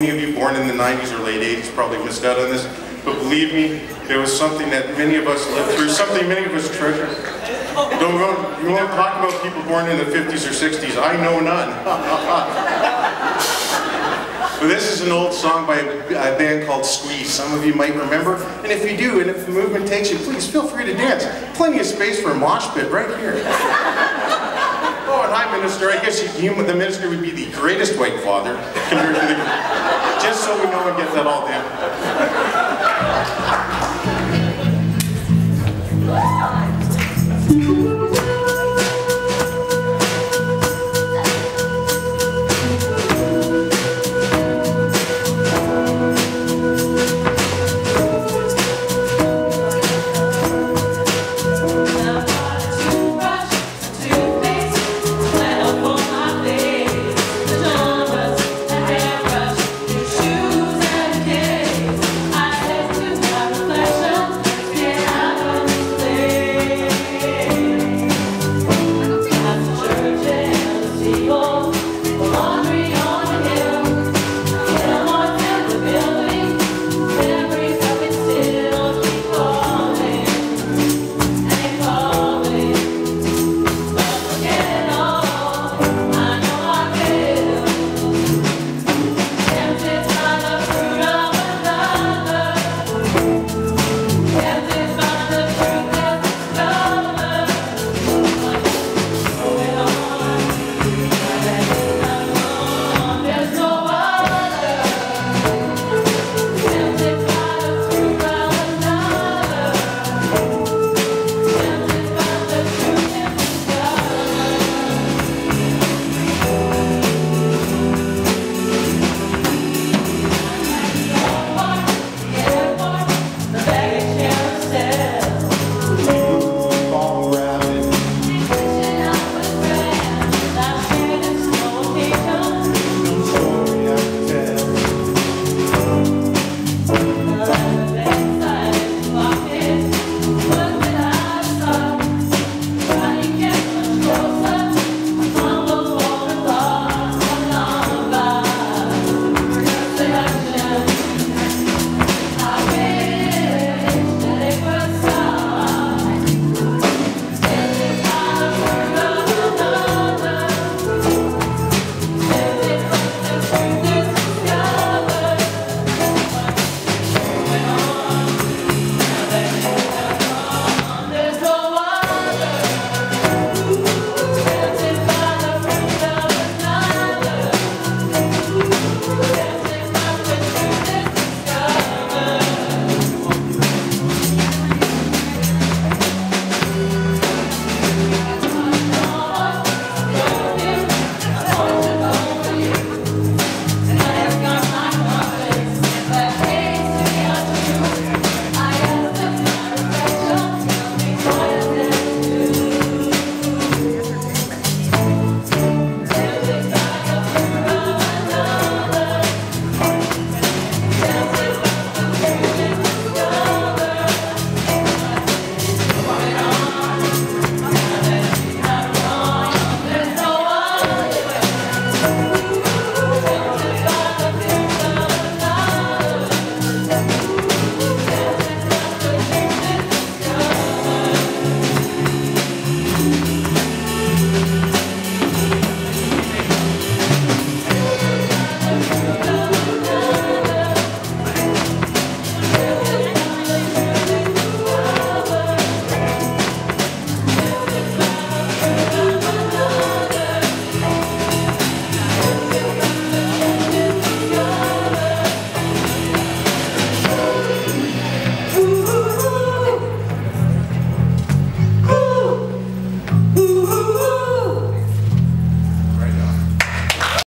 Many of you born in the 90s or late 80s probably missed out on this, but believe me, it was something that many of us lived through, something many of us treasure. Don't go, you won't talk about people born in the 50s or 60s, I know none. but this is an old song by a, a band called Squeeze, some of you might remember, and if you do, and if the movement takes you, please feel free to dance. Plenty of space for a mosh pit right here prime minister, I guess you, the minister would be the greatest white father. Just so we know and get that all down.